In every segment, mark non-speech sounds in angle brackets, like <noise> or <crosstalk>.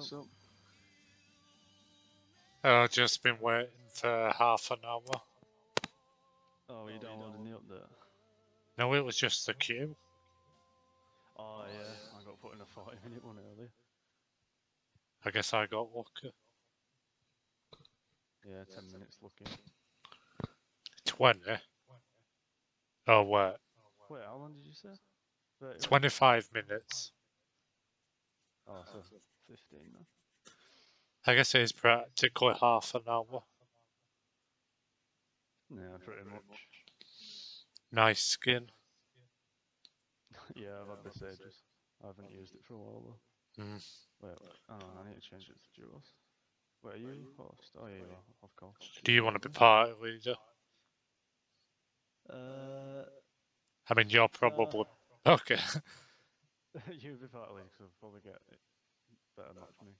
Oh. So, oh, I've just been waiting for half an hour. oh, you downloading the update? No, it was just the queue. Oh yeah, I got put in a 40 minute one earlier. I guess I got lucky. Yeah, 10 minutes looking. 20. Oh, wait. Wait, how long did you say? 25 minutes. Oh, so 15 then. I guess it is practically half an hour. Yeah, pretty much. Nice skin. <laughs> yeah, I've had this ages. I haven't used it for a while though. Mm. Wait, wait. Oh, I need to change it to duos. Wait, are you host? Oh, yeah, you are, of course. Do you want to be party leader? Uh, I mean, you're probably. <laughs> Okay. <laughs> you be part of league, so we'll probably get it better matchmaking.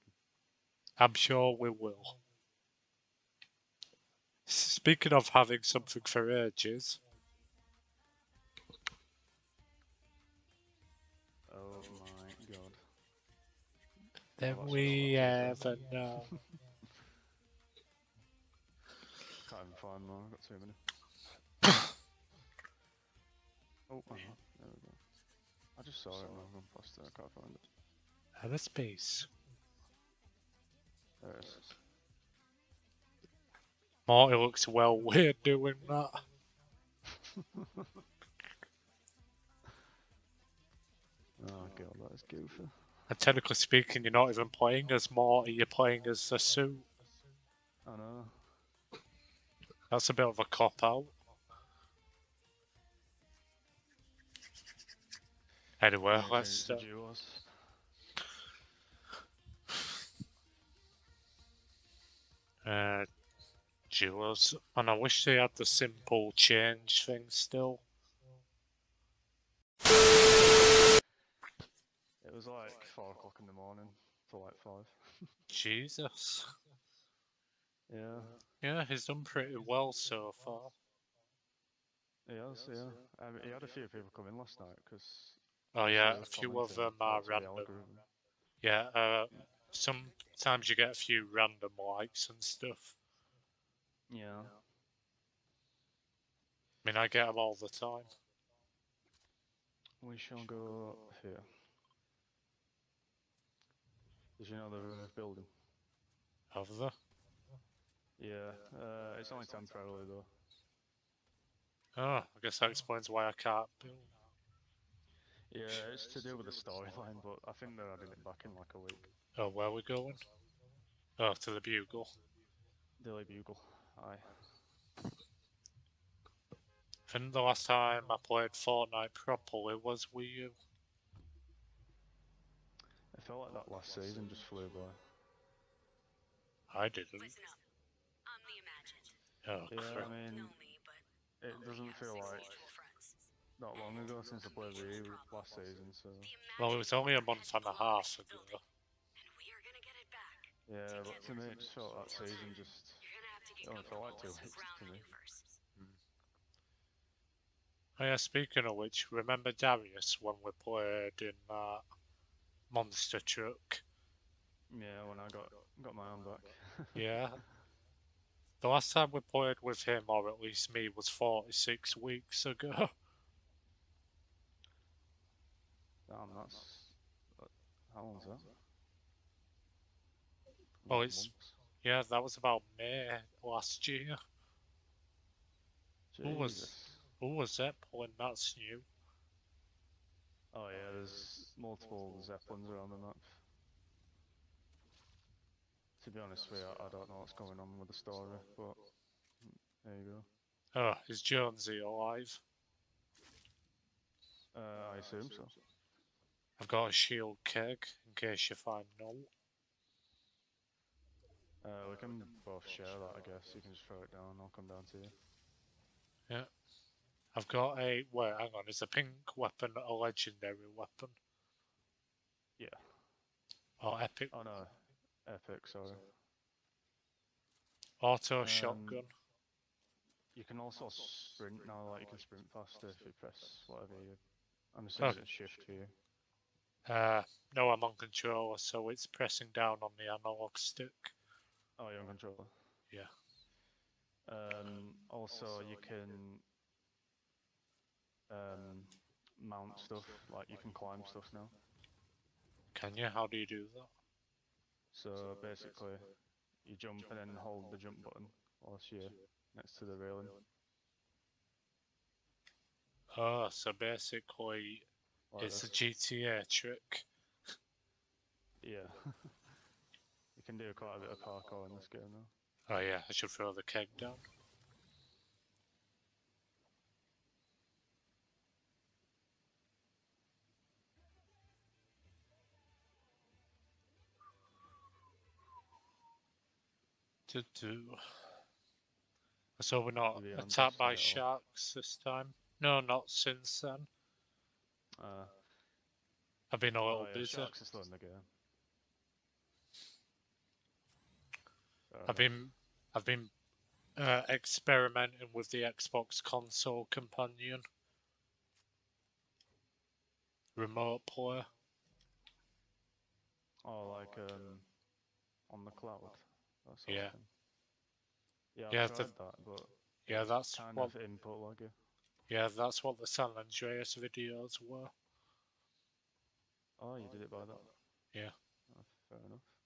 I'm sure we will. Speaking of having something for ages, Oh my god. then we ever know. <laughs> Can't even find mine, I've got too many. <coughs> oh, hang on, there we go. I just saw it and I've gone past it, I can't find it. Have space. There it is. Morty looks well weird doing that. <laughs> Oh god, that is goofy. And technically speaking, you're not even playing as Marty, you're playing as the suit. I know. That's a bit of a cop out. Anyway, let's. Uh, uh. And I wish they had the simple change thing still. It was like 4 o'clock in the morning till like 5. Jesus. <laughs> Yeah, Yeah, he's done pretty well so far. he has, yeah. Um, he had a few people come in last night because. Oh yeah, a few of them are random. Yeah, uh, sometimes you get a few random likes and stuff. Yeah. I mean, I get them all the time. We shall go here. Did another know the roof building? Have they? Yeah, uh, it's only temporarily though. Oh, I guess that explains why I can't build. Yeah, it's to do with the storyline, but I think they're adding it back in like a week. Oh, where are we going? Oh, to the Bugle. Daily Bugle. Aye. I think the last time I played Fortnite properly was with you. It felt like that last season just flew by. I didn't. Listen up. I'm the imagined. Oh, Yeah, crap. I mean, Know me, but it doesn't feel six like mutual friends. that long ago since I played with you last season, so. Well, it was only a month and a half ago. building, and we are gonna get it back. Yeah, but to me it just felt that season just. You're gonna have to get Oh, it felt like two with some to ground on me. you. Oh yeah, speaking of which, remember Darius when we played in that monster truck? Yeah, when I got got my arm back. <laughs> Yeah. The last time we played with him, or at least me, was 46 weeks ago. <laughs> Damn, that's. uh, How long's that? Well, it's-. Yeah, that was about May last year. Who was-. Who was Zeppelin? That's new. Oh yeah, there's multiple zeppelins around the map. To be honest with you, I I don't know what's going on with the story, but there you go. Oh, is Jonesy alive? Uh, I assume so. I've got a shield keg in case you find no. Uh, we can both share that, I guess. You can just throw it down, I'll come down to you. Yeah. I've got a. Wait, hang on. Is a pink weapon a legendary weapon? Yeah. Oh, epic Oh no, epic, sorry. auto Um, shotgun? You can also sprint now, like you can sprint faster if you press whatever you. I'm assuming Oh. it's shift for you. Uh, no, I'm on controller, so it's pressing down on the analog stick. Oh, you're on controller. Yeah. Um, also, you can um, mount stuff, like you can climb stuff now. Can you? How do you do that? So basically, you jump and then hold the jump button whilst you're next to the railing. Oh, so basically, Like it's a. GTA trick. Yeah. <laughs> can do quite a bit of parkour in this game now. Oh yeah, I should throw the keg down. To do. So we're not attacked by unboxing it or- sharks this time. No, not since then. Uh, I've been a oh little yeah, busy. sharks are still in the game. I've been I've been uh, experimenting with the Xbox console companion remote player. Oh, like um, on the cloud. Yeah. Yeah, I've Yeah, the- that, but Yeah, that's kind what of input laggy. yeah that's what the San Andreas videos were. Oh, you did it by that. Yeah. Oh, fair enough.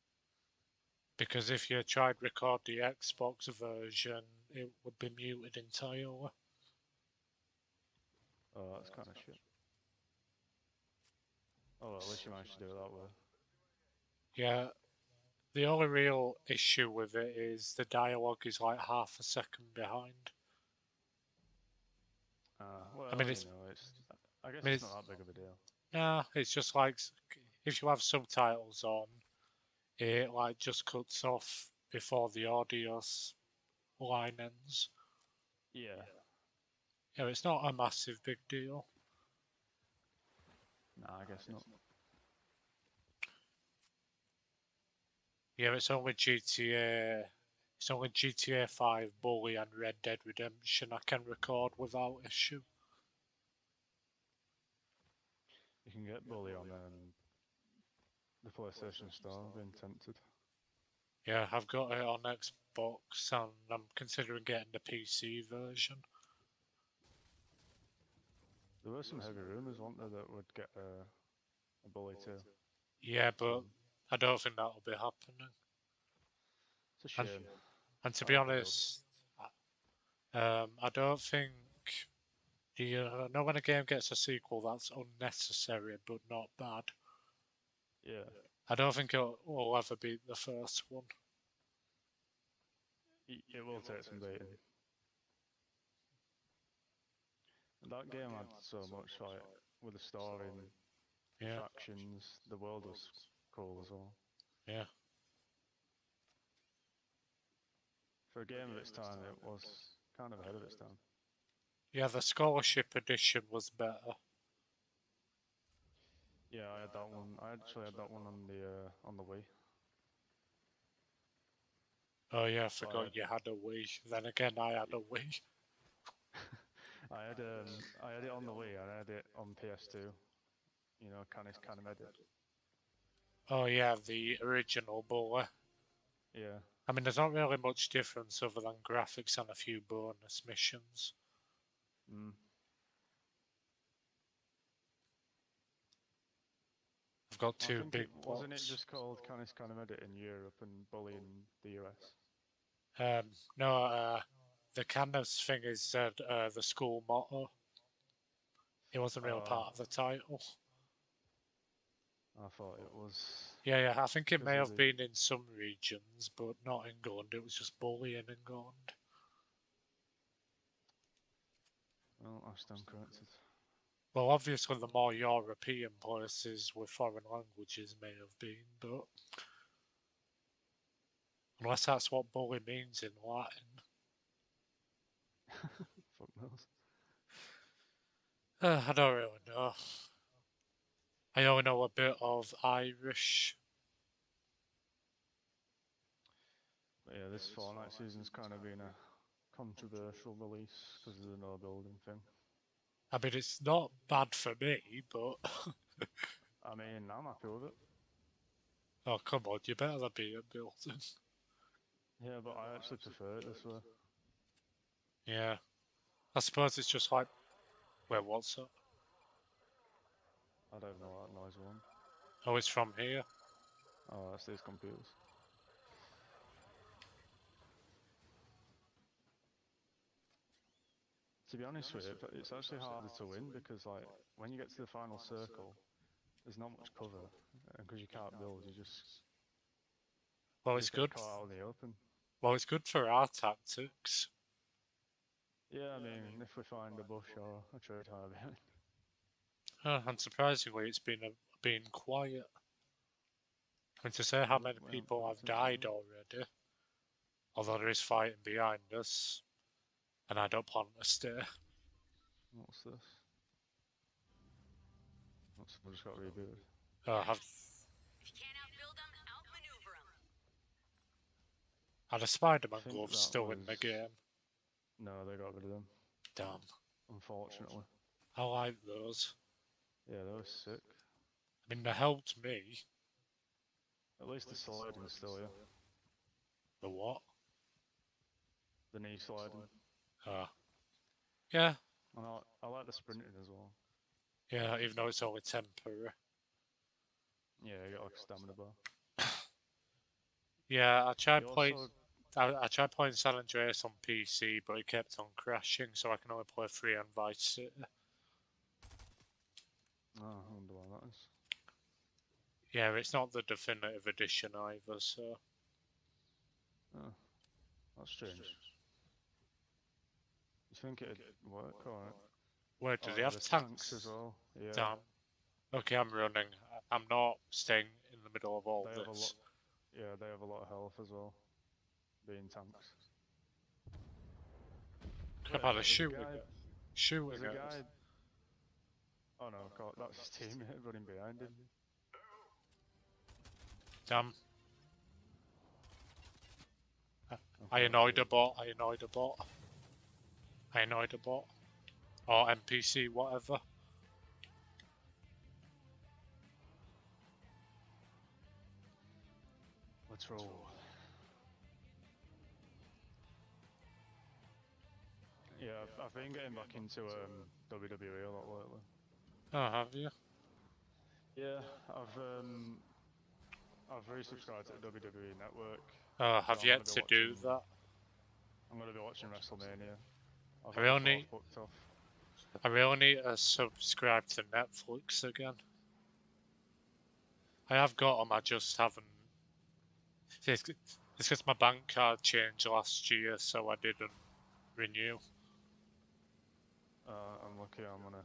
Because if you tried record the Xbox version, it would be muted entirely. Oh, that's kind of shit. Oh, well, at least you managed to do it that way. Yeah. The only real issue with it is the dialogue is like half a second behind. Uh, well, mean, it's- know, it's. I guess mean, it's, it's- not that big of a deal. Nah, it's just like if you have subtitles on, it like just cuts off before the audio's line ends. Yeah. Yeah, it's not a massive big deal. No, I guess not. Yeah, it's only GTA. It's only GTA 5, Bully, and Red Dead Redemption I can record without issue. You can get Bully on um, the PlayStation Store. I've been tempted. Yeah, I've got it on Xbox and I'm considering getting the PC version. There were some heavy rumours, weren't there, that would get uh, a Bully too. Yeah, but I don't think that'll be happening. It's a And- shame. And to be hope it does. honest, I- um, I don't think you know when a game gets a sequel that's unnecessary but not bad. Yeah. I don't think it will ever beat the first one. y- It will take some beating. And That game had so much like with the story and Yeah, factions. The world was cool as well. yeah. For a game of its time, it was kind of ahead of its time. Yeah, the scholarship edition was better. Yeah, I had that one. I actually had that one on the uh, on the Wii. Oh yeah, I forgot had- you had a Wii. Then again, I had a Wii. <laughs> I had um, I had it on the Wii I had it on PS2. You know, Canis Canem Edit. Oh yeah, the original Bully. Yeah, I mean, there's not really much difference other than graphics and a few bonus missions. mm. Got I two big it, wasn't it just called Canis Canem Edit in Europe and Bully in the US? Um, no, uh, the Canis thing is uh, uh, the school motto. It wasn't really Oh. part of the title. I thought it was. Yeah, yeah, I think it may have been in some regions, but not in England. It was just Bully in England. Well, I stand corrected. Well, obviously, the more European places with foreign languages may have been, but unless that's what bully means in Latin. <laughs> Fuck knows. Uh, I don't really know. I only know a bit of Irish. But yeah, this Fortnite season's kind of been a controversial release because of the no building thing. I mean, it's not bad for me, but <laughs> I mean, I'm happy with it. Oh, come on, you better be a building. Yeah, but I actually prefer it this way. Yeah. I suppose it's just like. Where, what's up? I don't know what that noise was. Oh, it's from here. Oh, that's these computers. To be honest with you, it- it's actually harder to win because, like, when you get to the final circle, there's not much cover, and because you can't build, you just Well, it's good. out in the open. Well, it's good for our tactics. Yeah, I mean, if we find a bush or a trade high <laughs> behind. Oh, and surprisingly, it's been a, been quiet. I mean, to say how many people have died already, although there is fighting behind us, and I don't plan to stay. What's this? What's we just got rebooted? Oh, I have If you can't outbuild them, outmaneuver them. had a Spider-Man think glove that still in the game. No, they got rid of them. Damn, Unfortunately. I like those. Yeah, they were sick. I mean, they helped me. At least the sliding's still here. The what? The knee sliding. Ah, yeah, And I, I like the sprinting as well. yeah. Even though it's only temporary. Yeah, you got like a stamina bar. <coughs> Yeah, I tried You playing. also- I, I tried playing San Andreas on PC, but it kept on crashing, so I can only play free on Vice City. Oh, I wonder why that is. Yeah, it's not the definitive edition either, so Oh, that's strange. You think it'd work or? where do oh, they have there's tanks? as well? Yeah. Damn. Okay, I'm running. I'm not staying in the middle of all They this. lot. Yeah, they have a lot of health as well. Being tanks. Wait, had a there's shooting. guy- Shooting There's a guy. Oh no, God, that's his teammate running behind him. Damn. Oh, I annoyed a bot. I annoyed a bot. I annoyed a bot. Or NPC, whatever. Let's roll. Yeah, I've, I've been getting back into um, WWE a lot lately. Oh, have you? Yeah, I've um, I've resubscribed to the WWE Network. Oh, have I'm yet gonna to do that. I'm gonna be watching WrestleMania. I've I got really- the fourth booked off. I really need to subscribe to Netflix again. I have got them, I just haven't. It's because my bank card changed last year, so I didn't renew. Uh, I'm lucky. I'm gonna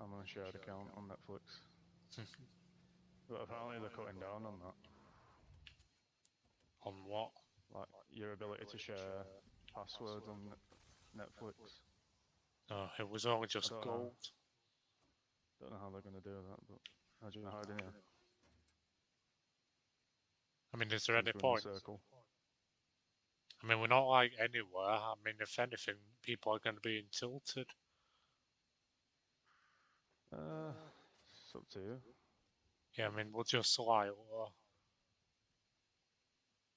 I'm on a shared account on Netflix. <laughs> but apparently they're cutting down on that. On what? Like your ability to share passwords on Net- Netflix. Oh, it was all just don't know. gold. Don't know how they're gonna do that, but how do you know how in here? I mean, is there any Since we're in point? the. I mean, we're not like anywhere. I mean, if anything, people are going to be in tilted. Uh, it's up to you. Yeah, I mean, we'll just lie. Or,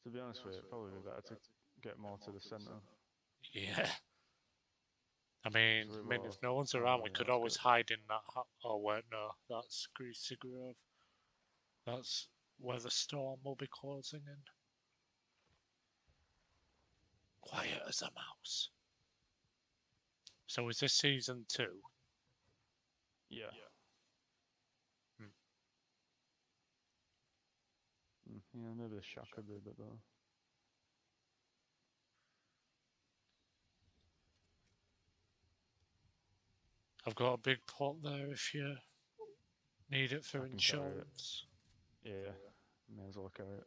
To be honest with you, it'd probably be better to get more to the centre. yeah. I mean, I mean, if no one's oh, around, we yeah, could always good. hide in that. Hut. Oh wait, no, that's Greasy Grove. That's where the storm will be closing in. Quiet as a mouse. So is this season two? Yeah. Hmm. Mm, Yeah, maybe the shack could be a bit better. I've got a big pot there if you need it for I can carry it. insurance. Yeah, may as well carry it.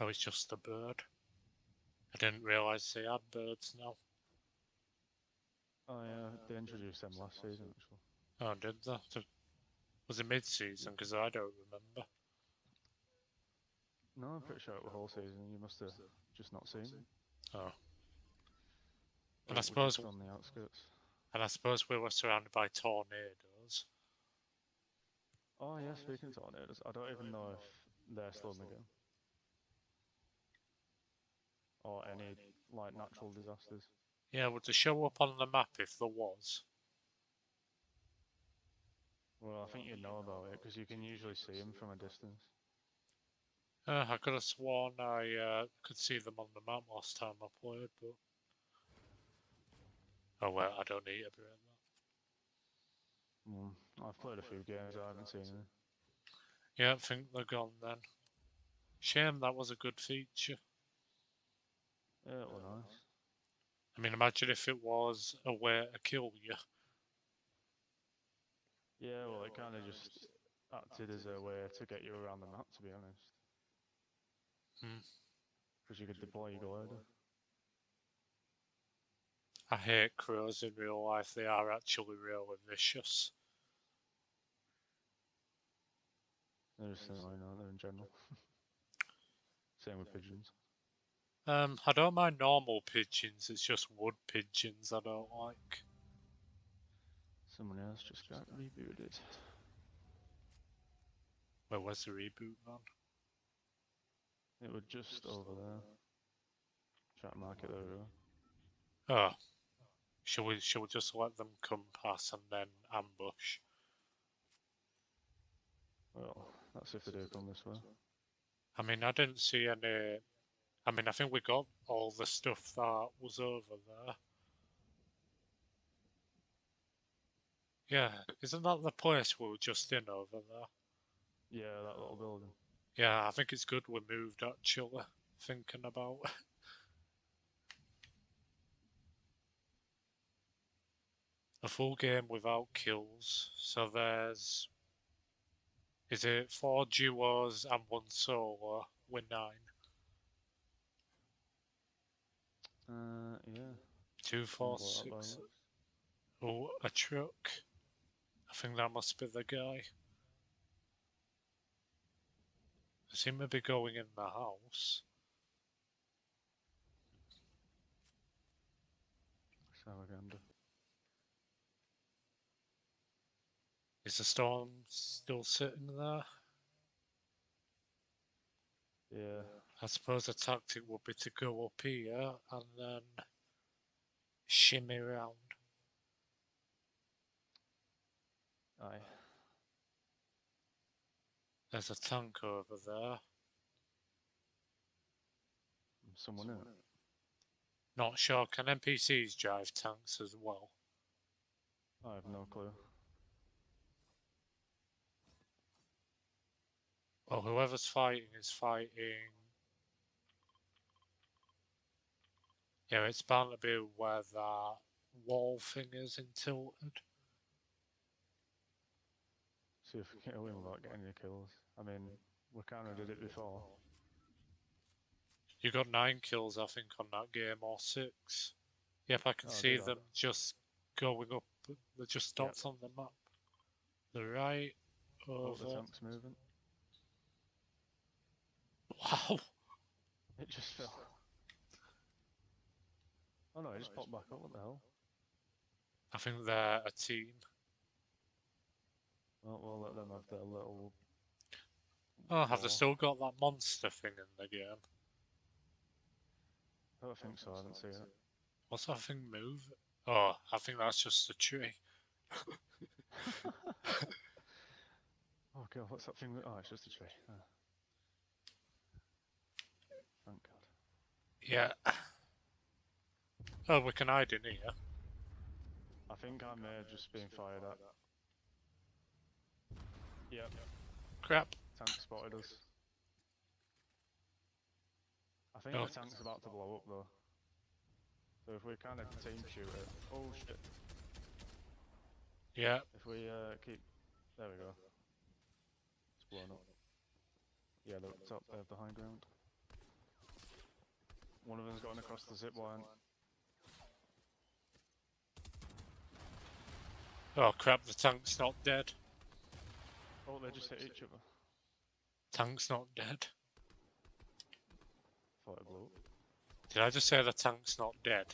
Oh, it's just a bird. I didn't realise they had birds now. Oh yeah, they introduced them last season actually. Oh, did they? Was it mid-season? Because I don't remember. No, I'm pretty sure it was whole season. You must have just not seen. Oh. And I suppose on the outskirts. And I suppose we were surrounded by tornadoes. Oh yeah, speaking of tornadoes, I don't even know if they're slowing again. Or any like natural disasters. Yeah, would they show up on the map if there was? Well, I think you'd know about it because you can usually see them from a distance. Uh, I could have sworn I uh, could see them on the map last time I played, but. Oh well, I don't need to be in that. Mm, I've played a few games, I haven't seen any. Yeah, I think they're gone then. Shame that was a good feature. Yeah, it was nice. I mean, imagine if it was a way to kill you. Yeah, well, it kind of just acted as a way to get you around the map, to be honest. Hmm. Because you could deploy your glider. I hate crows in real life, they are actually really vicious. They're just annoying, aren't they, in general? <laughs> Same with pigeons. Um, I don't mind normal pigeons, it's just wood pigeons I don't like. Someone else just got rebooted. Where was the reboot, man? It was just over there. Try to mark it there. Oh. Shall we, shall we just let them come past and then ambush? Well, that's if they do come this way. I mean, I didn't see any. I mean, I think we got all the stuff that was over there. Yeah, isn't that the place we were just in over there? Yeah, that little building. Yeah, I think it's good we moved actually, thinking about. A full game without kills, so there's. Is it four duos and one solo with nine? Uh, yeah. Two, four, something like that by six. Oh, a truck. I think that must be the guy. I seem to be going in the house. Extravaganza. Is the storm still sitting there? Yeah. I suppose the tactic would be to go up here and then shimmy round. Aye. There's a tank over there. Someone in it. Not sure. Can NPCs drive tanks as well? I have no clue. Well, whoever's fighting is fighting. Yeah, it's bound to be where that wall thing is in Tilted. See if we can get win without getting any kills. I mean, we kind of did it before. You got nine kills, I think, on that game, or six. Yep, I can Oh, see them just going up. They're just Yep. dots on the map. The right Oh, the over. tank's moving. Wow. It just fell. Oh no, it just popped back up. What the hell? I think they're a team. Well, we'll let them have their little. Oh, have they still got that monster thing in the game? I don't think so. I haven't seen it. What's that thing move? Oh, I think that's just a tree. <laughs> <laughs> Oh god, what's that thing? Oh, it's just a tree. Ah. Thank God. Yeah. Oh, we can hide in here. I think I may have just been fired at. Yep, Crap. tank spotted us. I think Oh. the tank's about to blow up though. So if we kind of team shoot it. Oh shit. Yeah. If we uh, keep. There we go. It's blown up. Yeah, they're up top there, the high ground. One of them's gone across the zip line. Oh crap, the tank's not dead. Oh, they just hit each other. Tank's not dead. Thought it blew up. Did I just say the tank's not dead?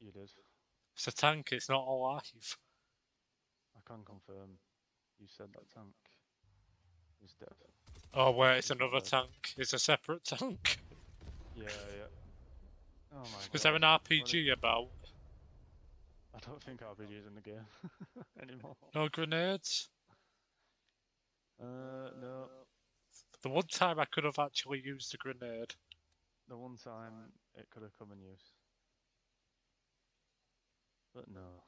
You did. It's a tank, it's not alive. I can confirm. You said that tank is dead. Oh, wait, it's It's another tank. It's a separate <laughs> tank. Yeah, yeah. Oh my god. Is there an RPG about? I don't think RPG's in the game <laughs> anymore. No grenades? Uh, no. The one time I could have actually used a grenade. The one time it could have come in use. But no.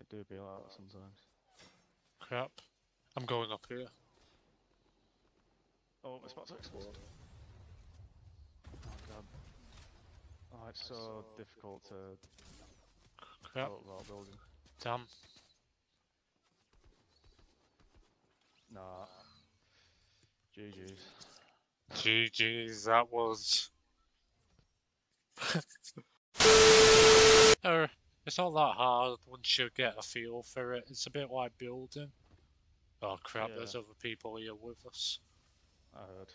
It do be like that sometimes. Crap. I'm going up here. Oh, it's about to explode. Oh god. Oh, it's so difficult to Crap. go up that building. Damn. Nah. GG's. GG's, that was. <laughs> Uh, it's not that hard once you get a feel for it. It's a bit like building. Oh crap, Yeah. there's other people here with us. I heard.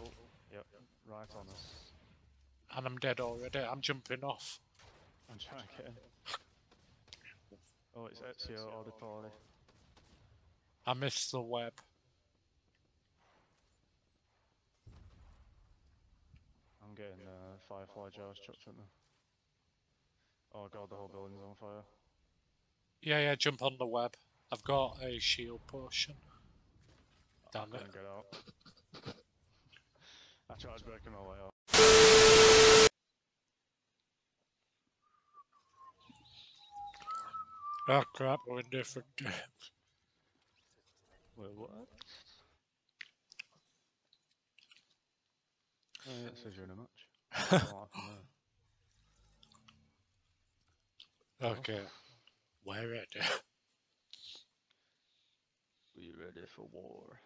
Oh, yep, right on us. And I'm dead already. I'm jumping off. I'm trying to get in. Oh, it's Ezio Auditore. I missed the web. I'm getting uh, Firefly jars chucked at me. Oh god, the whole building's on fire. Yeah, yeah, jump on the web. I've got a shield potion. Damn it. Couldn't get out. I tried breaking my way out. Oh crap, we're in different <laughs> games. Wait, what? Oh yeah, it says you're in a match. <laughs> Oh, I can, uh, Okay. We're ready. We ready for war?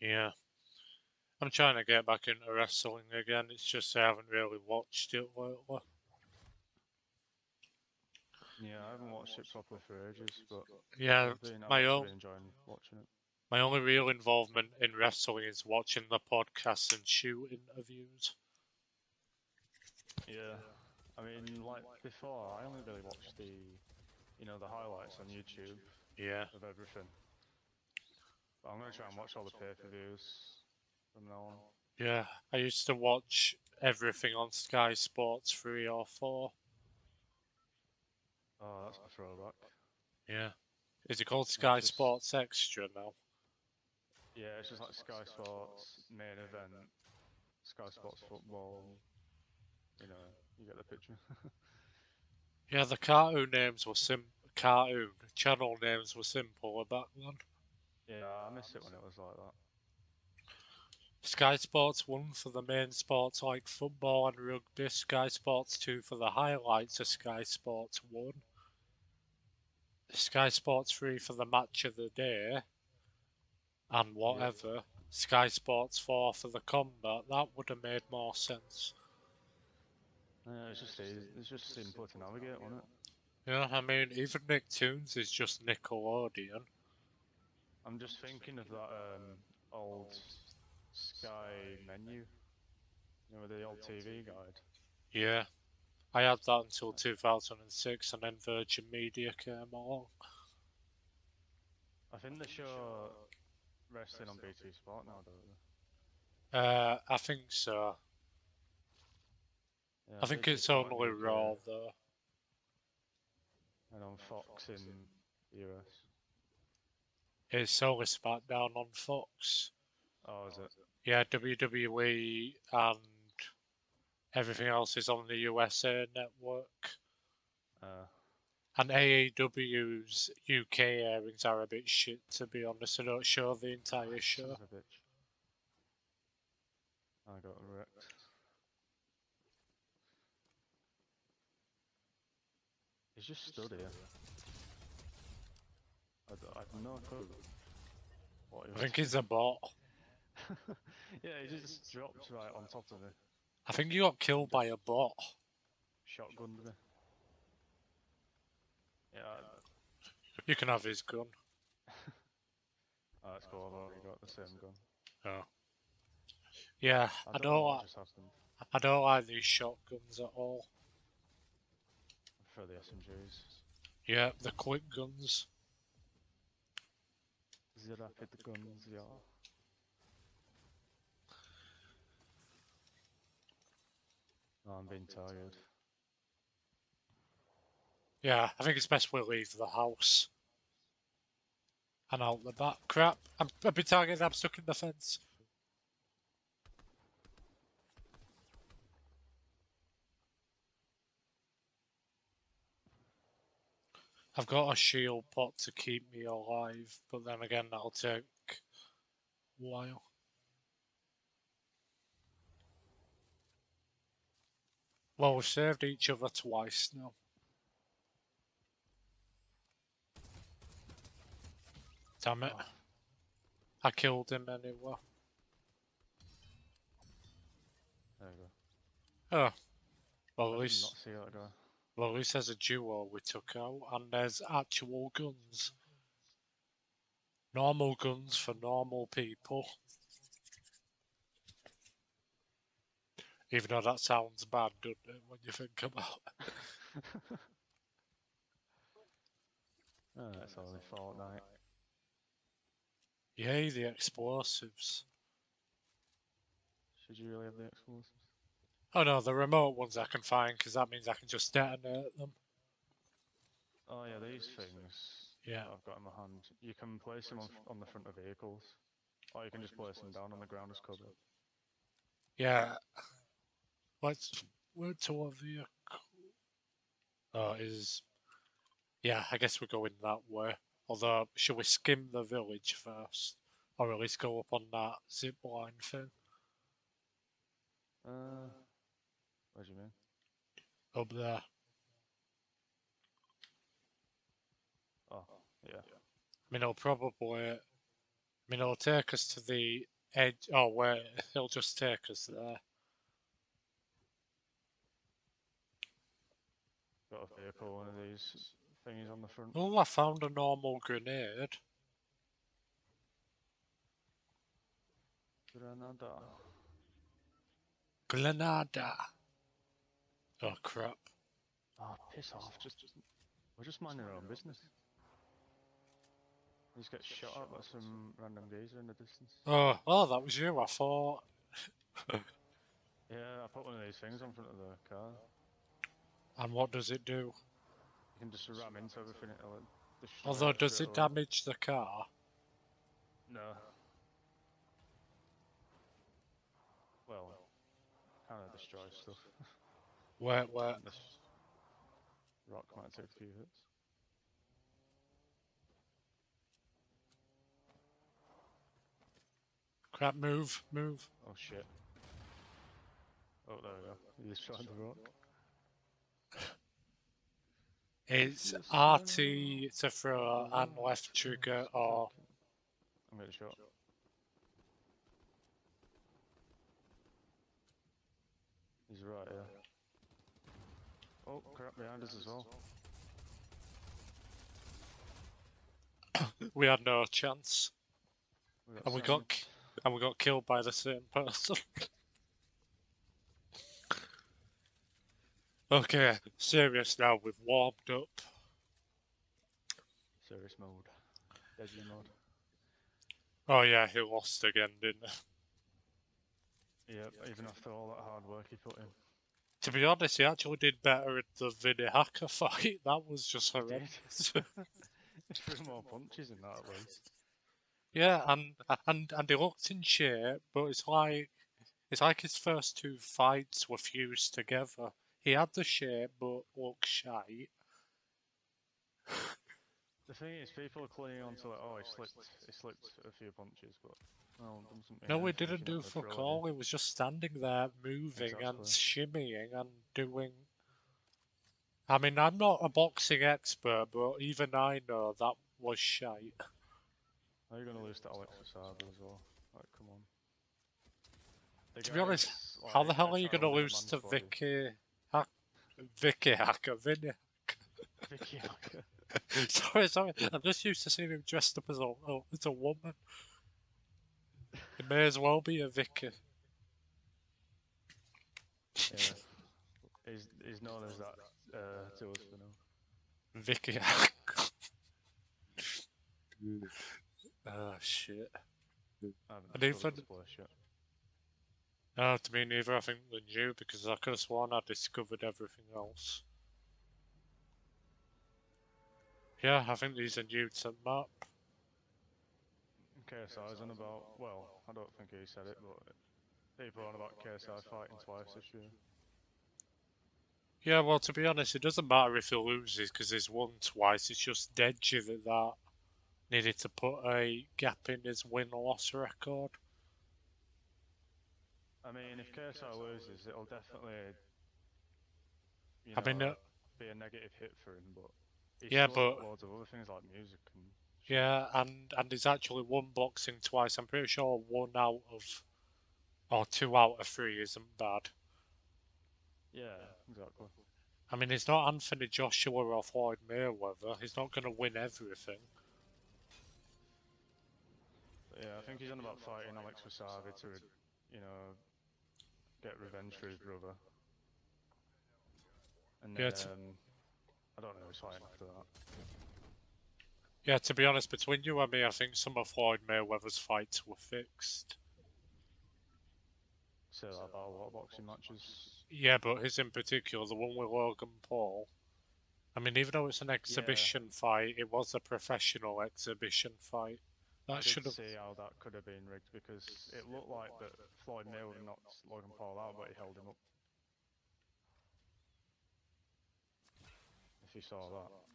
Yeah. I'm trying to get back into wrestling again. It's just I haven't really watched it lately. Yeah, I haven't watched it properly for ages, but Yeah, I've been, I've my own enjoying watching it. my only real involvement in wrestling is watching the podcasts and shoot interviews. Yeah, I mean, like before, I only really watched the, you know, the highlights on YouTube Yeah. of everything. I'm gonna try and watch all the pay-per-views from now on. Yeah. I used to watch everything on Sky Sports 3 or 4. Oh, that's a throwback. Yeah. Is it called Sky just- Sports Extra now? Yeah, it's just like Sky Sports main event, Sky Sports football. You know, you get the picture. <laughs> Yeah, the cartoon names were sim cartoon channel names were simpler back then. Yeah, I miss it um, when it was like that. Sky Sports 1 for the main sports like football and rugby, Sky Sports 2 for the highlights of Sky Sports 1, Sky Sports 3 for the match of the day, and whatever, Sky Sports 4 for the combat. That would have made more sense. Yeah, it's just. It's just simple to navigate, wasn't it? Yeah, I mean, even Nicktoons is just Nickelodeon. I'm just thinking of that um, old Sky menu. You know, the old TV guide. Yeah. I had that until 2006, and then Virgin Media came along. I think they show wrestling on BT Sport now, don't they? Uh, I think so. Yeah, I think it's only Raw though. And on Fox in US. It's only SmackDown on Fox. Oh, is it? Yeah, WWE and everything else is on the USA network. Uh, And AEW's UK airings are a bit shit, to be honest. I don't show the entire show. I got wrecked. He's just stood here. I, I have no clue. I think it's a bot. <laughs> yeah, he just dropped right on top of me. I think you got killed by a bot. Shotgunned me. Yeah, You can have his gun. <laughs> oh, that's cool. I've already got the same gun. Oh. Yeah, I, don't don't like I don't like these shotguns at all. for the SMGs. Yeah, the quick guns. Rapid guns, yeah. No, I'm being tired. Yeah, I think it's best we leave the house. And out the back. Crap! I'm, I've been targeted. I'm stuck in the fence. I've got a shield pot to keep me alive, but then again, that'll take a while. Well, we've saved each other twice now. Damn it. I killed him anyway. There you go. Oh. Well, at least, not see that guy. Least there's a duo we took out, and there's actual guns. Normal guns for normal people. Even though that sounds bad, doesn't eh, it, when you think about it? <laughs> Oh, it's only Fortnite. Yay, the explosives. Should you really have the explosives? Oh no, the remote ones I can find, because that means I can just detonate them. Oh yeah, these things Yeah. I've got in my hand. You can place them on, on the front of vehicles. Or you can just place them down on the ground as cover. Yeah. Let's where to a vehicle. Oh, is. Yeah, I guess we're going that way. Although, should we skim the village first, or at least go up on that zip line thing Uh, what do you mean? up there? Oh, yeah. I mean, it'll probably. I mean, it'll take us to the edge. Oh, wait, <laughs> it'll just take us there. Got a vehicle, one of these thingies on the front. Oh, I found a normal grenade. Granada. Grenada. Oh crap. Oh, piss off. Just, just, we're just minding our own business. We just get shot at by some random geezer in the distance. Oh, oh, that was you. I thought. <laughs> Yeah, I put one of these things on front of the car. And what does it do? You can just ram into everything. It'll destroy Although, it does it away. damage the car? No. Well, kind of destroys stuff. <laughs> Wait, wait. this rock might take a few hits. Crap, move, move. Oh shit. Oh, there we go. You destroyed the rock. It's RT to throw and left trigger or. I'm getting shot. He's right, yeah. Oh, crap, behind us as well. We had no chance. And we got and we got killed by the same person. <laughs> okay, serious now. We've warmed up. serious mode. Deadly mode. Oh yeah, he lost again, didn't he? Yep, even after all that hard work he put in. To be honest, he actually did better in the Vinnie Hacker <laughs> fight. That was just horrendous. <laughs> did. Threw more punches in that at least. yeah, and and and he looked in shape, but it's like it's like his first two fights were fused together. He had the shape, but looked shite. The thing is, people are clinging on to like, oh, he slipped, he slipped a few punches, but no, it No, didn't do fuck throw all. He was just standing there, moving and shimmying and doing. I mean, I'm not a boxing expert, but even I know that was shite. Are you gonna lose to Alex as well? Like, come on. The To be honest, guy's, How the hell are you going to child in a lose to body. Vicky Hack? Vicky Hacker, Vinnie? Vicky Hacker. <laughs> sorry, sorry. I'm just used to seeing him dressed up as a oh, as a woman. It may as well be a Vicky. Yeah. He's, he's known as that uh, to us <laughs> for now. Vicky. oh shit. I I discovered find it-. No, to me neither. I think than you because I could have sworn I discovered everything else. Yeah, I think these are new to the map. KSI is on about, well, I don't think he said it, but people are on about KSI fighting twice this year. Yeah, well, to be honest, it doesn't matter if he loses because he's won twice. It's just Deji that that needed to put a gap in his win-loss record. I mean, if KSI loses, it'll definitely, you I mean, uh, be a negative hit for him, but he's Yeah, but- loads of other things like music and Yeah, and and he's actually won boxing twice. I'm pretty sure one out of or two out of three isn't bad. yeah, exactly. I mean, he's not Anthony Joshua or Floyd Mayweather. He's not going to win everything. Yeah, I think he's on about fighting Alex Wassabi to, you know, get revenge for his brother. And Yeah, then, it's- um, I don't know who's fighting after that. Yeah, to be honest, between you and me, I think some of Floyd Mayweather's fights were fixed. That about a lot of boxing matches. Yeah, but his in particular, the one with Logan Paul. I mean, even though it's an exhibition fight, it was a professional exhibition fight. I That did should have. see how that could have been rigged because it looked like that Floyd Mayweather knocked Logan Paul out, but he held him up. If you saw that.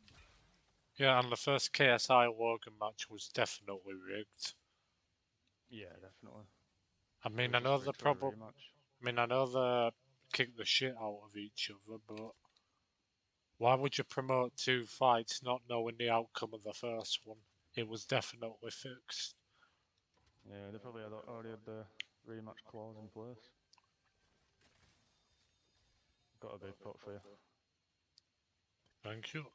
Yeah, and the first KSI Logan match was definitely rigged. Yeah, definitely. I mean, I know the rigged for a problem. I mean, I know they kick the shit out of each other, but why would you promote two fights not knowing the outcome of the first one? It was definitely fixed. Yeah, they probably had, already had the rematch clause in place. Got a big pot for you. Thank you.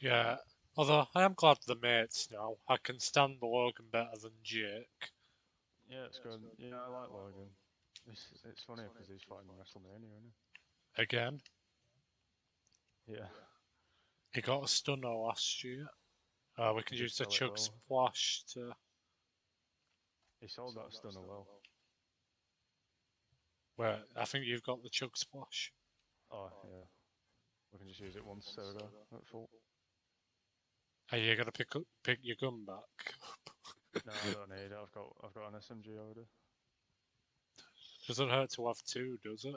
Yeah, although I am glad the mates now. I can stand the Logan better than Jake. Yeah, it's good. Yeah, I like Logan. It's, it's funny because he's fighting WrestleMania, isn't Again. Yeah. he got a stunner last year. Uh, we can did use the chug well. splash to. He sold that stunner well. Where I think you've got the chug splash. Oh, yeah. We can just use it once, there we. At full. Are you gonna pick up, pick your gun back? No, I don't need it. I've got, I've got an SMG already. Doesn't hurt to have two, does it?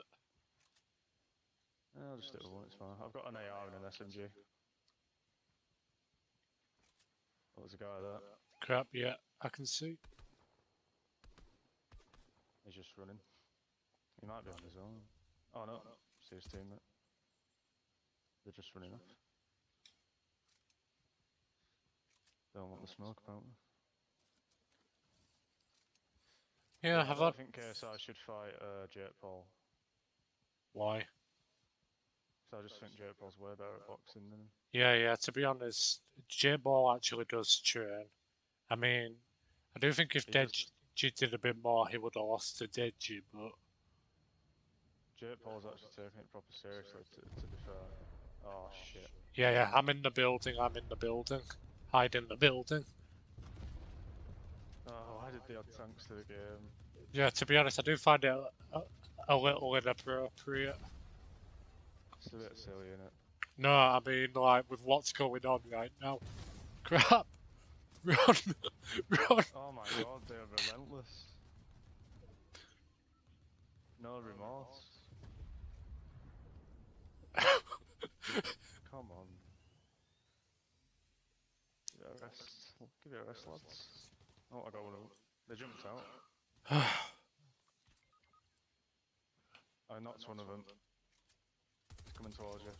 I'll just stick with one, it's fine. I've got an AR and an SMG. Oh, there's a guy there. Crap, yeah, I can see. He's just running. He might be on his own. Oh no, see his teammate. They're just running off. Don't want the smoke, apparently. Yeah, have I I? think KSI should fight uh, Jake Paul. Why? So I just think Jake Paul's way better at boxing than him. Yeah, yeah. To be honest, J Ball actually does train. I mean, I do think if He does. Deji did a bit more, he would have lost to Deji. But Jake Paul's actually taking it proper seriously, to, to be fair. Oh shit. yeah, yeah. I'm in the building. I'm in the building. Hide in the building. Oh, why did they add tanks to the game? Yeah. To be honest, I do find it a, a, a little inappropriate. It's a bit silly, isn't it? No, I mean like with what's going on right now. <laughs> Crap! Run! <laughs> Run! Oh my god, they're relentless. No remorse. <laughs> Come on. Give it a rest. Give it a rest, lads. Oh, I got one of them. They jumped out. <sighs> Uh, I knocked one of them. He's coming towards you.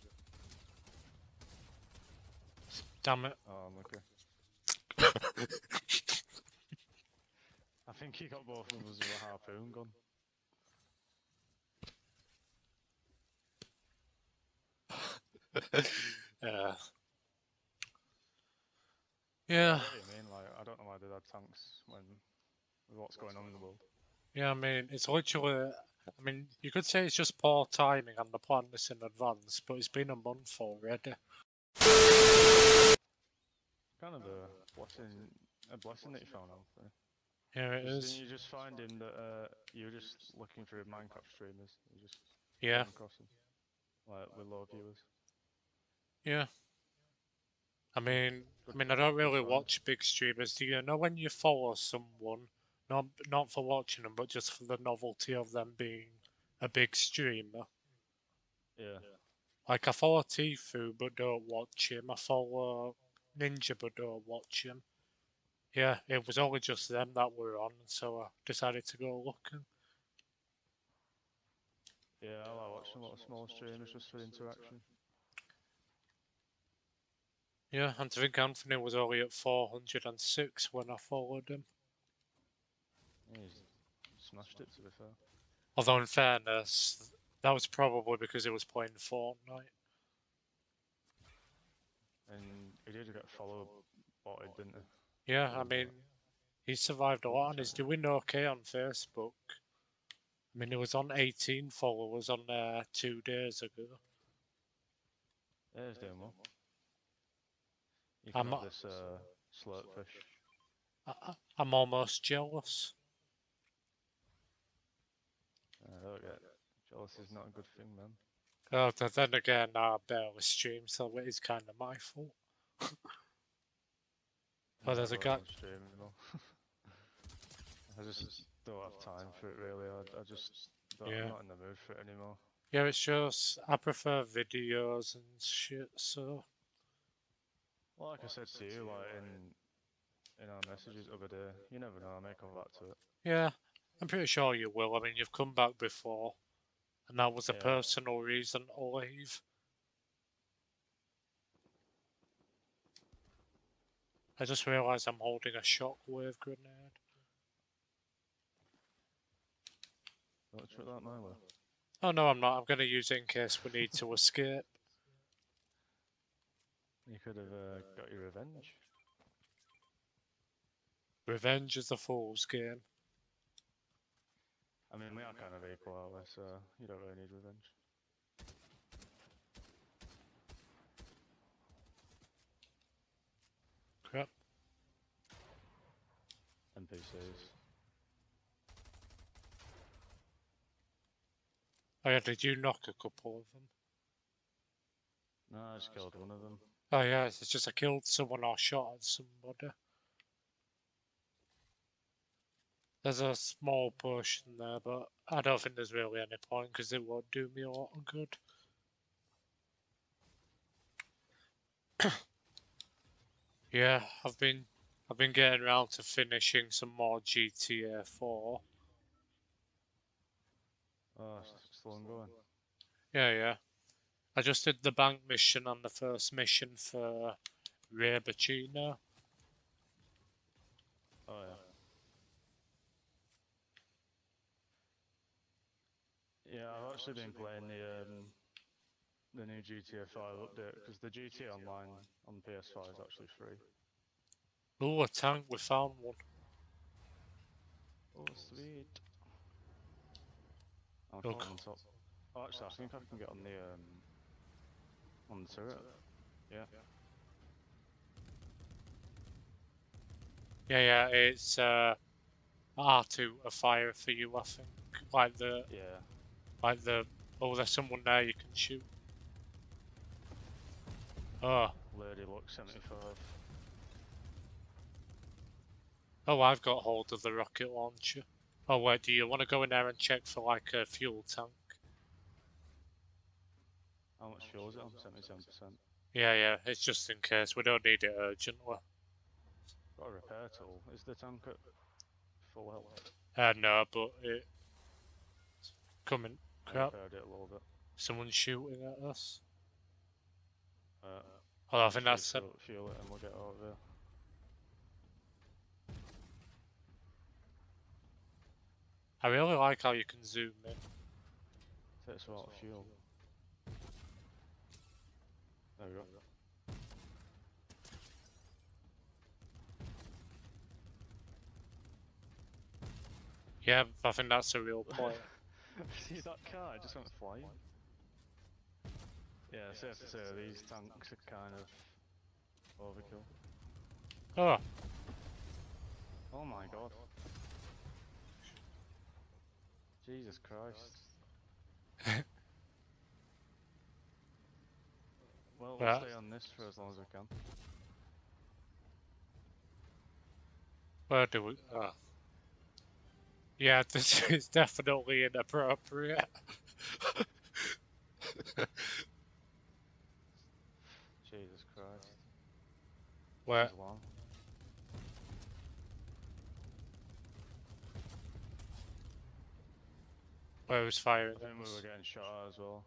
Damn it! Oh, I'm okay. <laughs> I think he got both of us with a harpoon gun. <laughs> Yeah. Yeah. What do mean? Like, I don't know why they had tanks when with what's going on in the world. Yeah, I mean, it's literally. I mean, you could say it's just poor timing and the plan this in advance, but it's been a month already. Kind of a blessing, a blessing that you found out. There. Yeah, it Just- is. Didn't you just find him that uh, you were just looking through Minecraft streamers? You just Yeah, across him, like with low viewers. yeah. I mean, I mean, I don't really watch big streamers. Do you know when you follow someone, not not for watching them, but just for the novelty of them being a big streamer? Yeah. Like I follow Tfue but don't watch him. I follow Ninja but don't watch him. Yeah, it was only just them that were on, so I decided to go looking. Yeah, I like watching a lot of small streamers just for interaction. Yeah, and to think Anthony was only at 406 when I followed him. He's smashed it to be fair. Although, in fairness, that was probably because he was playing Fortnite. And he did get followed botted, didn't he? Yeah, I mean, he survived a lot and he's doing okay on Facebook. I mean, he was on 18 followers on there two days ago. Yeah, he's doing well. You I'm have this uh, slurpfish. I, I- I'm almost jealous. Uh, don't get jealous is not a good thing, man. Oh, th- then again, I barely stream, so it is kind of my fault. <laughs> Oh, there's a guy- on stream, though. <laughs> I just don't have time for it really. I, I just don't, Yeah. I'm not in the mood for it anymore. Yeah, it's just I prefer videos and shit. So like I said to you, like in in our messages over there, you never know. I may come back to it. yeah, I'm pretty sure you will. I mean, you've come back before, and that was a Yeah. personal reason to leave. I just realised I'm holding a shockwave grenade. Don't chuck that my way. Oh no, I'm not. I'm going to use it in case we need to escape. You could have uh, got your revenge. Revenge is a fool's game. I mean, we are kind of equal, aren't we? So you don't really need revenge. Crap. NPCs. Oh yeah, did you knock a couple of them? No, I just killed one of them. Oh yeah, it's just I killed someone or shot at somebody. There's a small potion there, but I don't think there's really any point because it won't do me a lot of good. <coughs> yeah, I've been I've been getting around to finishing some more GTA 4. Oh, it's still ongoing. Yeah, yeah. I just did the bank mission on the first mission for Ray Boccino. Oh yeah. Yeah, I've actually been playing the um, the new GTA 5 update because the GTA Online on PS5 is actually free. Oh, a tank, we found one. Oh, sweet. Look. on top. Oh, actually, I think I can get on the um on the turret. Yeah. Yeah, yeah, it's uh, R2 a fire for you, I think. Like the, Yeah. like the, oh, there's someone there you can shoot. Oh, Lady Luck 75. oh, I've got hold of the rocket launcher. Oh wait, do you want to go in there and check for like a fuel tank? How much fuel is it on? 77%. Yeah, yeah, it's just in case. We don't need it urgently. Got a repair tool. Is the tank at full health? Uh, no, but it, coming. I Crap, repaired it a little bit. someone's shooting at us. Uh, Oh, I think that's fuel, fuel it and we'll get out of here. I really like how you can zoom in. Takes a lot of fuel. There we go. Yeah, I think that's a real <laughs> point. See that car? It just went flying. Yeah, safe to say these tanks are kind of overkill. Oh, Oh my god. Jesus Christ. <laughs> well, we'll stay on this for as long as we can. where do we? Oh. Yeah, <laughs> this is definitely inappropriate. <laughs> Jesus Christ. Where? Where was firing? I think we were getting shot at as well.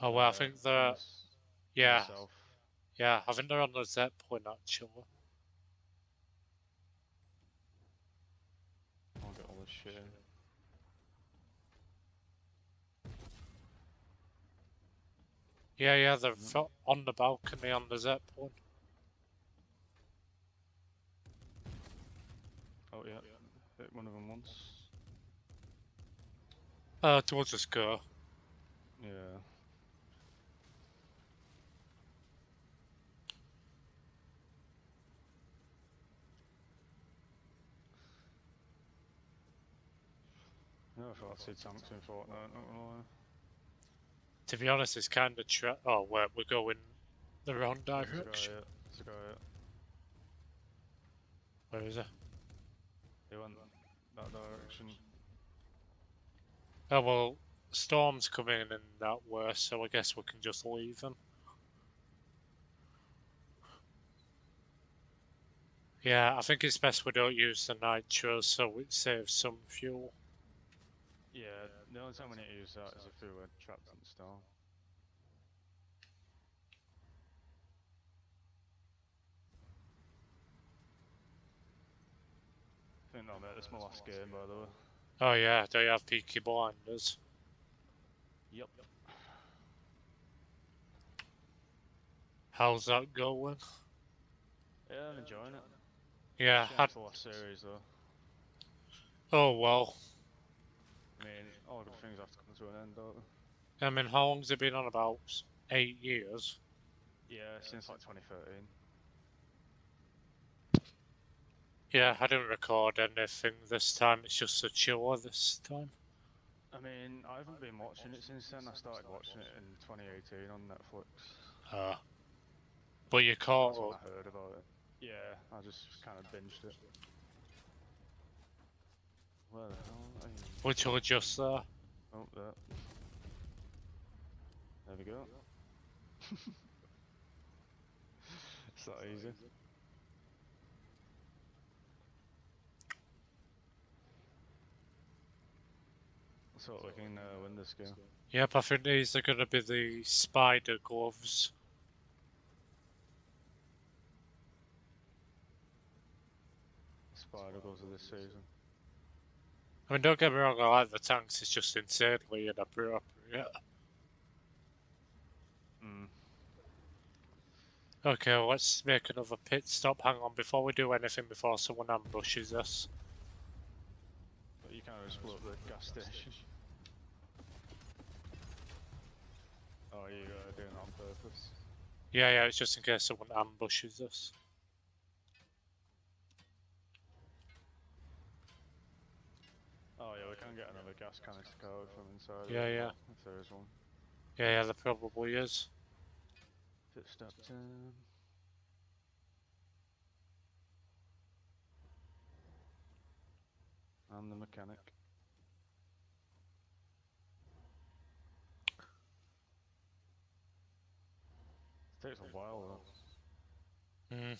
Oh well, I think the yeah south. yeah I think they're on the Zeppelin actually. I'll get all this shit in. Yeah yeah they're Mhm. on the balcony on the Zeppelin. Oh yeah, hit one of them once. Uh, we'll just go. Yeah. Never thought I'd see tanks in Fortnite, not. To be honest, it's kind of tra- oh we're we're going the wrong There's a guy direction. there's a guy here. Where is it? He went that direction. Oh well, storm's coming in and that worse, so I guess we can just leave them. Yeah, I think it's best we don't use the nitro so it saves some fuel. Yeah, the only time we need to use that is if we were trapped in storm. I think that'll make this my last game, by the way. Oh yeah, do you have Peaky Blinders? Yep. How's that going? Yeah, I'm enjoying it. Yeah, had, the last series though. oh well. I mean, all good things have to come to an end, don't they? I mean, how long's it been on about? Eight years? Yeah, since like 2013. Yeah, I didn't record anything this time, it's just a chiller this time. I mean, I haven't been watching it since then. I started watching it in 2018 on Netflix. Uh, but you caught That's when up. I heard about it. Yeah, I just kind of binged it. Where the hell are you? Which will adjust there. Oh, there. There we go. <laughs> it's that easy. So we can uh, win this game. Yep, I think these are going to be the spider gloves. Spider gloves of this season. I mean, don't get me wrong, I like the tanks, it's just insanely inappropriate. Mm. Okay, well, let's make another pit stop. Hang on, before we do anything, before someone ambushes us. But you can't just blow up the gas station. Oh, you uh, doing it on purpose? Yeah, yeah, it's just in case someone ambushes us. Oh yeah, we can get another gas canister code from inside. Yeah, yeah. If there is one. Yeah, yeah, there probably is. Pit stop time. I'm the mechanic. takes a while though. Mm.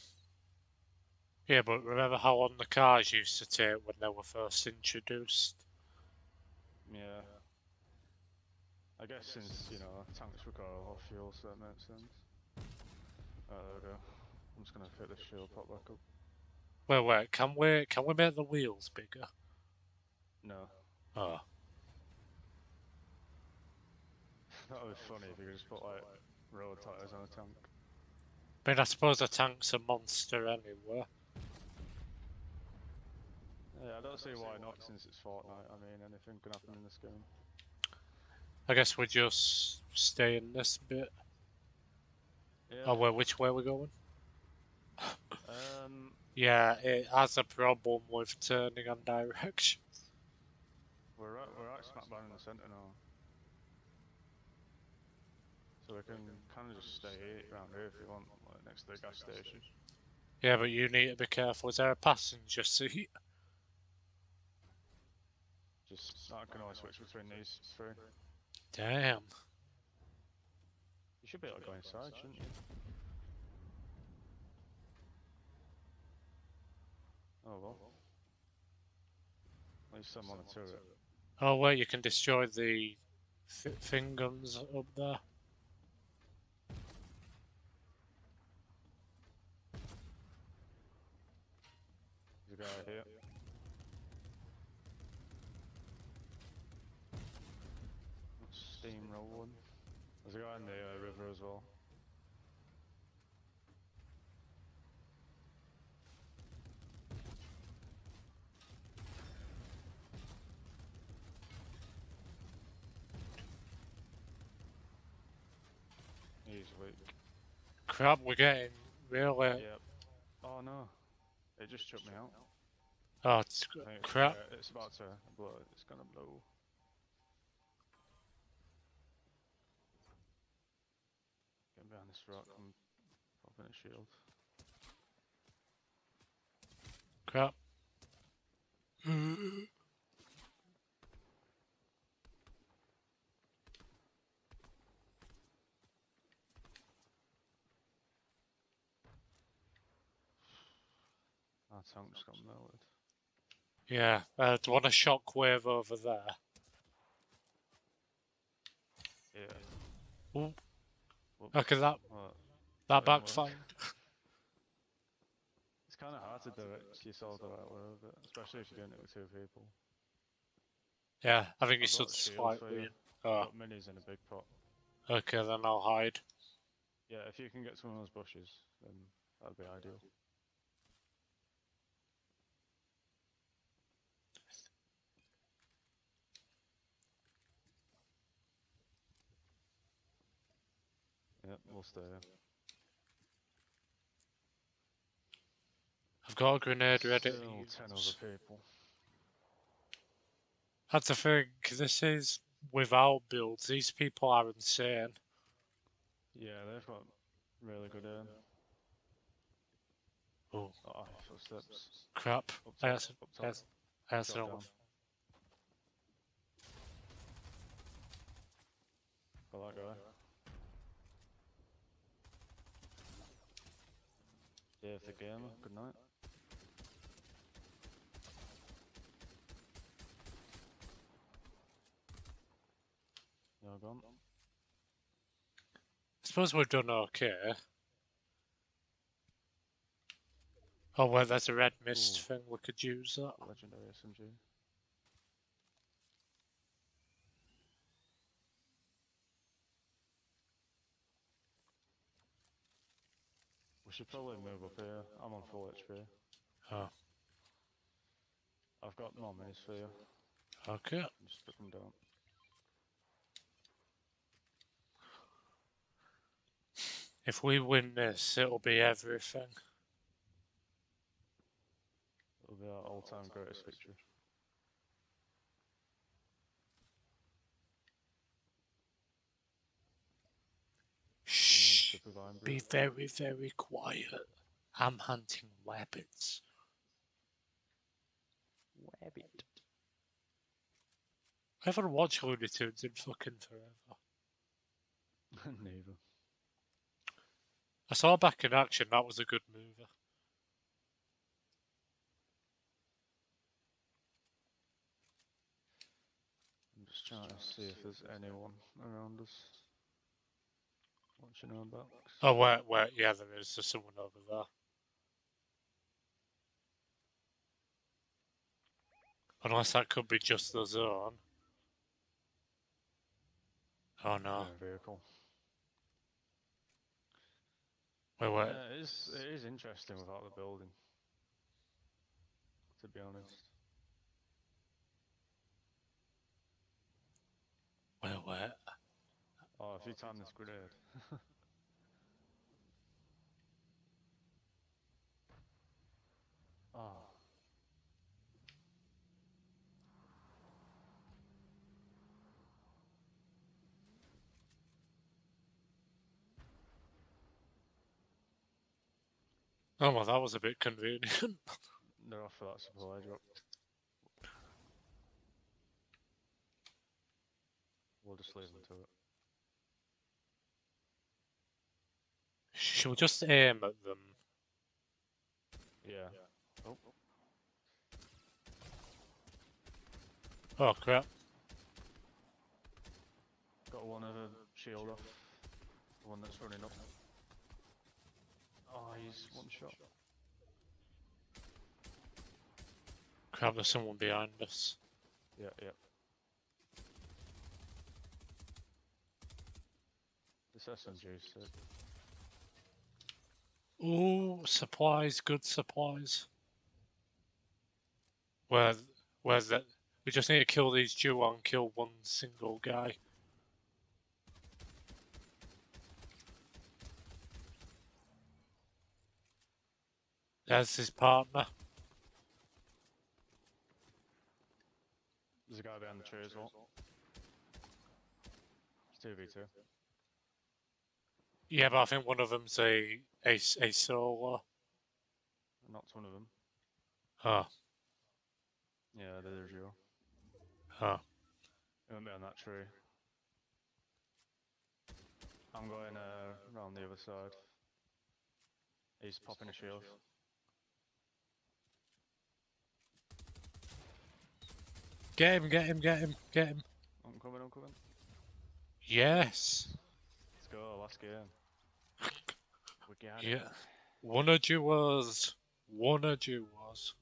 Yeah, but remember how long the cars used to take when they were first introduced? Yeah. I guess since, you know, tanks require a lot of fuel, so that makes sense. Oh, there we go. I'm just gonna fit this shield pop back up. Wait, wait, can we can we make the wheels bigger? No. Oh, <laughs> That would be funny if you could just put like road tires on a tank. I mean, I suppose a tank's a monster anyway. Yeah, I don't see why not since it's Fortnite. I mean, anything can happen in this game. I guess we just stay in this bit. Yeah. Oh, well, which way are we're going? Um, Yeah, it has a problem with turning and direction. we're right, we're right smack bang in the centre now. So we can kind of just stay around here if you want, like next to the gas station. Yeah, but you need to be careful. Is there a passenger seat? Just I can always switch between these three. Damn. You should be able to go inside, shouldn't you? Oh well. At least I'm on a turret. Oh, wait, you can destroy the th thing guns up there. There's a guy here. Steamroll one. There's a guy in the uh, river as well. He's weak. Crap, we're getting really. Yep. Oh no. It just took me out. Oh, it's it's, crap. uh, it's about to blow. It's gonna blow. Behind this rock and popping a shield. Crap. <sighs> Our tank just got melted. Yeah, uh, do you want a shockwave over there? Yeah. Ooh. Look at that. That backfired. <laughs> it's kind of hard to do it yourself the right way, but especially if you're doing it with two people. Yeah, I think you I've stood got a shield for slightly. Oh, Got minis in a big pot. okay, then I'll hide. Yeah, if you can get some of those bushes, then that'd be ideal. Yep, we'll stay. I've got a grenade ready. Still ten other people. That's the thing, this is without builds. These people are insane. Yeah, they've got really good aim. Oh, Oh, footsteps. crap. Up I top, I top. acc- I accidentally- Drop down. Got that guy. Dave the gamer, good night. You're gone. I suppose we've done okay. Oh, well, there's a red mist Ooh. thing. We could use that. Legendary SMG. Should probably move up here. I'm on full HP. Oh, ah. I've got more minis for you. okay. Just put them down. If we win this, it'll be everything. It'll be our all-time greatest victory. Be very, very quiet. I'm hunting rabbits. Rabbit. I haven't watched Looney Tunes in fucking forever. <laughs> Neither. I saw Back in Action, that was a good movie. I'm just trying to see if there's anyone around us watching our backs. Oh, wait, wait, yeah, there is. There's someone over there. Unless that could be just the zone. Oh no. Yeah, vehicle. Wait, wait. Yeah, it is, it is interesting without the building. To be honest. Wait, wait. Oh, oh if you time this grenade. oh. Oh well, that was a bit convenient. They're off for that supply drop. We'll just leave them to it. Should we just um, aim at them? Yeah. Oh. Oh crap. Got one of a shield off. The one that's running up. Oh, he's one shot. Crap, there's someone behind us. Yeah, yeah. This SMG's sick. Ooh, supplies, good supplies. Where, where's that? We just need to kill these two and kill one single guy. There's his partner. There's a guy behind the tree as well. It's 2v2. Yeah, but I think one of them's a a, s- a solo. Knocked one of them. Oh, Yeah, there's you. oh. He went behind that tree. I'm going uh, around the other side. He's popping a shield. Get him, get him, get him, get him. I'm coming, I'm coming. Yes. Let's go, last game. We got Yeah. it. One of duos. One of duos.